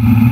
Mm-hmm.